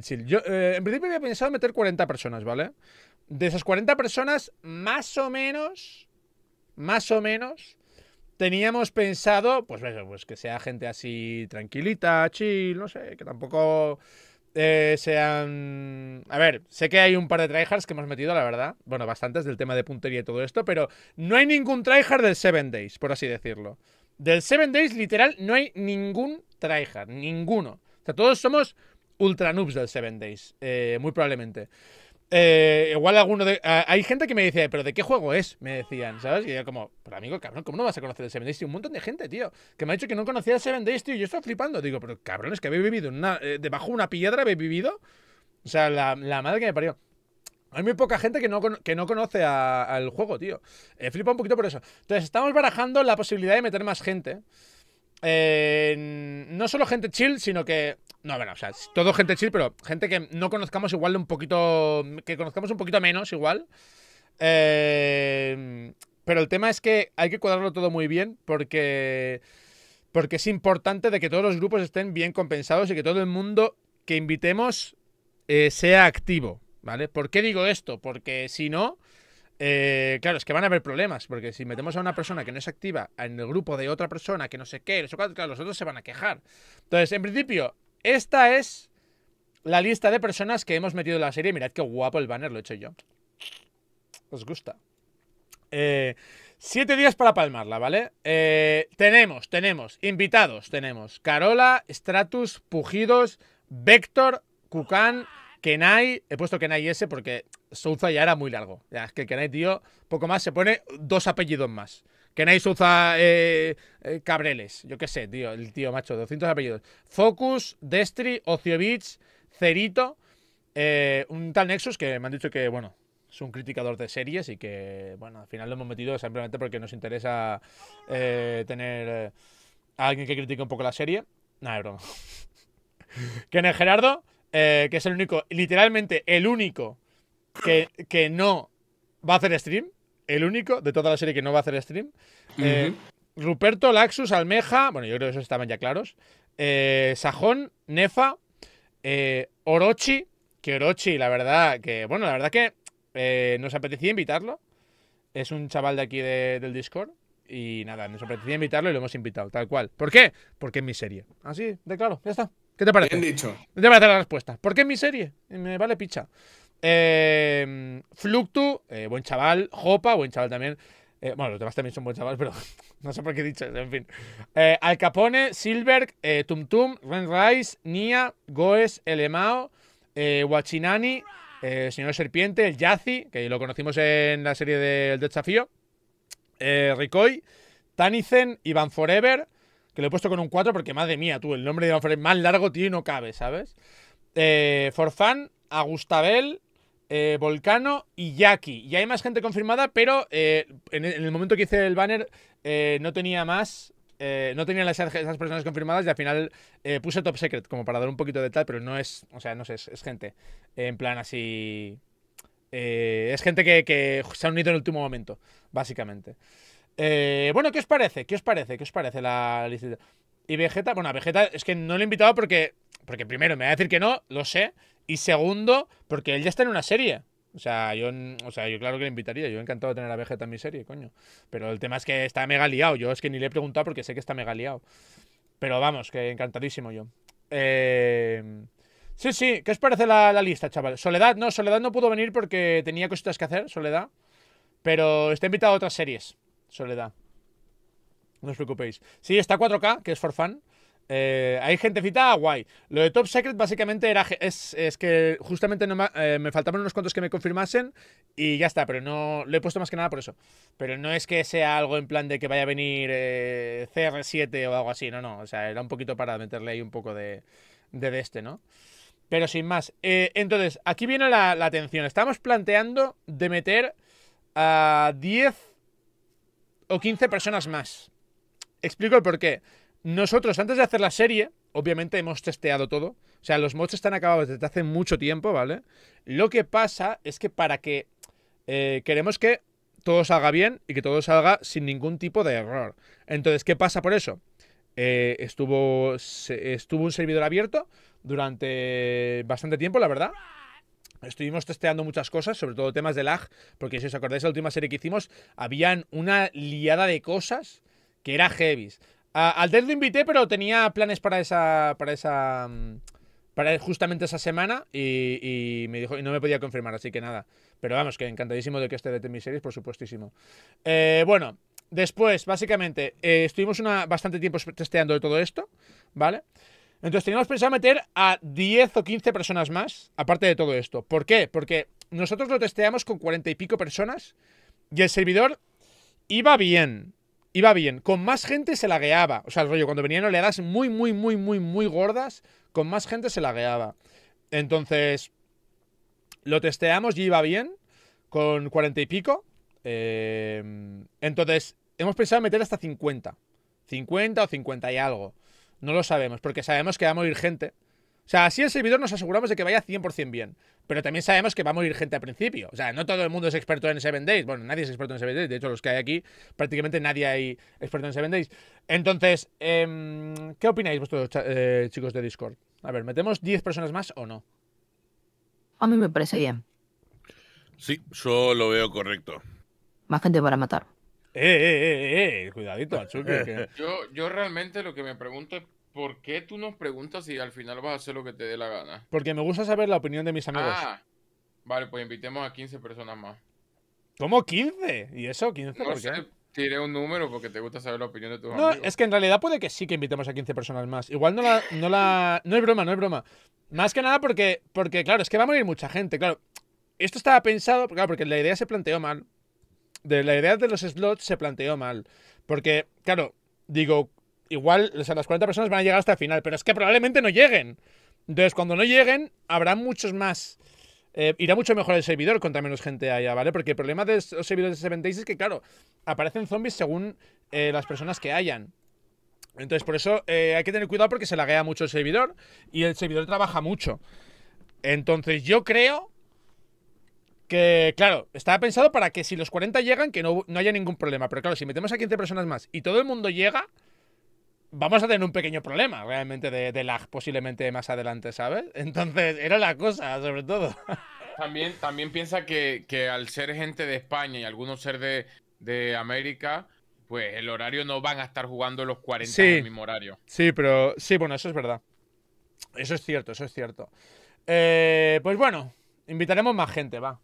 chill. Yo, eh, en principio había pensado meter 40 personas, ¿vale? De esas 40 personas, más o menos, más o menos, teníamos pensado, pues, eso, pues que sea gente así tranquilita, chill, no sé, que tampoco eh, sean... A ver, sé que hay un par de tryhards que hemos metido, la verdad. Bueno, bastantes del tema de puntería y todo esto, pero no hay ningún tryhard del 7 Days, por así decirlo. Del 7 Days, literal, no hay ningún tryhard, ninguno. O sea, todos somos ultra noobs del 7 Days, eh, muy probablemente. Eh, igual alguno de. ah, hay gente que me dice, ¿pero de qué juego es? Me decían, ¿sabes? Y yo, como, pero amigo, cabrón, ¿cómo no vas a conocer el 7 Days? Tío, un montón de gente, tío, que me ha dicho que no conocía el 7 Days, tío. y Yo estoy flipando. Digo, pero cabrón, es que habéis vivido una, eh, debajo de una piedra, habéis vivido. O sea, la, madre que me parió. Hay muy poca gente que no, que no conoce al juego, tío. Eh, flipa un poquito por eso. Entonces, estamos barajando la posibilidad de meter más gente. No solo gente chill, sino que. No, bueno, o sea, todo gente chill, pero gente que no conozcamos igual de un poquito. Que conozcamos un poquito menos, igual. Eh, pero el tema es que hay que cuadrarlo todo muy bien porque. Porque es importante de que todos los grupos estén bien compensados y que todo el mundo que invitemos eh, sea activo, ¿vale? ¿Por qué digo esto? Porque si no, eh, claro, es que van a haber problemas, porque si metemos a una persona que no es activa en el grupo de otra persona que no sé qué, los otros se van a quejar. Entonces, en principio, esta es la lista de personas que hemos metido en la serie. Mirad qué guapo el banner, lo he hecho yo. ¿Os gusta? Eh, siete días para palmarla, ¿vale? Eh, tenemos, tenemos, invitados, tenemos Carola, Stratus, Pujidos, Vector, Kukan, Kenai. He puesto Kenai S porque Souza ya era muy largo. Ya, es que Kenai, tío, poco más, se pone dos apellidos más. Kenai Souza eh, eh, Cabreles, yo qué sé, tío, el tío macho, 200 apellidos. Focus, Destri, Ociovich, Cerito, eh, un tal Nexus que me han dicho que, bueno, es un criticador de series y que, bueno, al final lo hemos metido simplemente porque nos interesa tener a alguien que critique un poco la serie. Nada, de broma. que en el Gerardo, que es el único, literalmente el único que, que no va a hacer stream. El único de toda la serie que no va a hacer stream. Eh, Ruperto, Laxus, Almeja. Bueno, yo creo que esos estaban ya claros. Eh, Sajón, Nefa, eh, Orochi. Que Orochi, la verdad, que. Bueno, la verdad que nos apetecía invitarlo. Es un chaval de aquí de- del Discord. Y nada, nos apetecía invitarlo y lo hemos invitado, tal cual. ¿Por qué? Porque es mi serie. Así, de claro, ya está. ¿Qué te parece? Bien dicho. ¿Qué te parece la respuesta? ¿Por qué en mi serie? Me vale picha. Eh, Fluctu, eh, buen chaval. Jopa, buen chaval también. Eh, bueno, los demás también son buen chaval, pero no sé por qué he dicho eso, en fin. Eh, Al Capone, Silberg, Tum Tum, Ren Rice, Nia, Goes, Elemao, Wachinani, Señor Serpiente, el Yazi, que lo conocimos en la serie del desafío. Ricoy, Tanizen, Iván Forever, que lo he puesto con un 4 porque, madre mía, tú, el nombre de Iván Forever más largo, tío, y no cabe, ¿sabes? Forfan, Agustabel, eh, Volcano y Jackie. Y hay más gente confirmada, pero eh, en, el- en el momento que hice el banner eh, no tenía más. no tenía las, esas personas confirmadas y al final puse top secret como para dar un poquito de tal, pero no es, o sea, no sé, es, es gente en plan así. es gente que, se ha unido en el último momento, básicamente. Bueno, ¿qué os parece? ¿Qué os parece? ¿Qué os parece la lista? Y Vegeta, bueno, Vegeta es que no lo he invitado porque, porque primero me va a decir que no, lo sé, y segundo, porque él ya está en una serie. O sea, yo, o sea, yo claro que le invitaría, yo encantado de tener a Vegeta en mi serie, coño. Pero el tema es que está mega liado, yo es que ni le he preguntado porque sé que está mega liado. Pero vamos, que encantadísimo yo. Eh... Sí, sí, ¿qué os parece la, la lista, chaval? Soledad, no, Soledad no pudo venir porque tenía cositas que hacer, Soledad. Pero está invitado a otras series, Soledad. No os preocupéis. Sí, está 4K, que es for fun. Eh, hay gentecita guay. Lo de Top Secret básicamente era es, es que justamente eh, me faltaban unos cuantos que me confirmasen y ya está, pero no lo he puesto más que nada por eso. Pero no es que sea algo en plan de que vaya a venir eh, CR7 o algo así, no, no. O sea, era un poquito para meterle ahí un poco de, de, este, ¿no? Pero sin más. Entonces, aquí viene la, la atención. Estamos planteando de meter a 10 o 15 personas más. Explico el por qué. Nosotros, antes de hacer la serie, obviamente hemos testeado todo. O sea, los mods están acabados desde hace mucho tiempo, ¿vale? Lo que pasa es que para que eh, queremos que todo salga bien y que todo salga sin ningún tipo de error. Entonces, ¿qué pasa por eso? Eh, estuvo, estuvo un servidor abierto durante bastante tiempo, la verdad. Estuvimos testeando muchas cosas, sobre todo temas de lag, porque si os acordáis la última serie que hicimos, habían una liada de cosas que era heavy. Al Dead lo invité, pero tenía planes para esa. para esa. Mm, para justamente esa semana y, me dijo y no me podía confirmar, así que nada. Pero vamos, que encantadísimo de que esté de mis series, por supuestísimo. Eh, bueno, después, básicamente, eh, estuvimos una, bastante tiempo testeando de todo esto, ¿vale? Entonces teníamos pensado meter a 10 o 15 personas más, aparte de todo esto. ¿Por qué? Porque nosotros lo testeamos con 40 y pico personas y el servidor iba bien. Iba bien. Con más gente se lagueaba. O sea, el rollo, cuando venían oleadas muy, muy, muy, muy, muy gordas, con más gente se lagueaba. Entonces, lo testeamos y iba bien, con 40 y pico. Eh, entonces, hemos pensado meter hasta 50. 50 o 50 y algo. No lo sabemos, porque sabemos que va a morir gente. O sea, así el servidor nos aseguramos de que vaya 100% bien. Pero también sabemos que va a morir gente al principio. O sea, no todo el mundo es experto en 7 Days. Bueno, nadie es experto en 7 Days. De hecho, los que hay aquí, prácticamente nadie hay experto en 7 Days. Entonces, em, ¿qué opináis vosotros, eh, chicos de Discord? A ver, ¿metemos 10 personas más o no? A mí me parece bien. Sí, yo lo veo correcto. Más gente para matar. Eh, eh, eh, eh, cuidadito, yo, yo realmente lo que me pregunto es ¿por qué tú nos preguntas si al final vas a hacer lo que te dé la gana? Porque me gusta saber la opinión de mis amigos. Ah, vale, pues invitemos a 15 personas más. ¿Cómo 15? ¿Y eso? ¿15 no por sé, qué? Tiré un número porque te gusta saber la opinión de tus no, amigos. es que en realidad puede que sí que invitemos a 15 personas más. Igual no la, no la... No es broma, no es broma. Más que nada porque, porque, claro, es que va a morir mucha gente. Claro, esto estaba pensado, claro, porque la idea se planteó mal de la idea de los slots se planteó mal. Porque, claro, digo, igual, o sea, las 40 personas van a llegar hasta el final, pero es que probablemente no lleguen. Entonces, cuando no lleguen, habrá muchos más. Eh, irá mucho mejor el servidor contra menos gente haya, ¿vale? Porque el problema de los servidores de 7 Days es que, claro, aparecen zombies según eh, las personas que hayan. Entonces, por eso eh, hay que tener cuidado porque se laguea mucho el servidor y el servidor trabaja mucho. Entonces, yo creo que, claro, estaba pensado para que si los 40 llegan, que no, haya ningún problema. Pero claro, si metemos a 15 personas más y todo el mundo llega, vamos a tener un pequeño problema realmente de, lag posiblemente más adelante, ¿sabes? Entonces, era la cosa, sobre todo. También, también piensa que, al ser gente de España y algunos ser de, América, pues el horario no van a estar jugando los 40 en el mismo horario. Sí, pero sí, bueno, eso es verdad. Eso es cierto, eso es cierto. Eh, pues bueno, invitaremos más gente, va.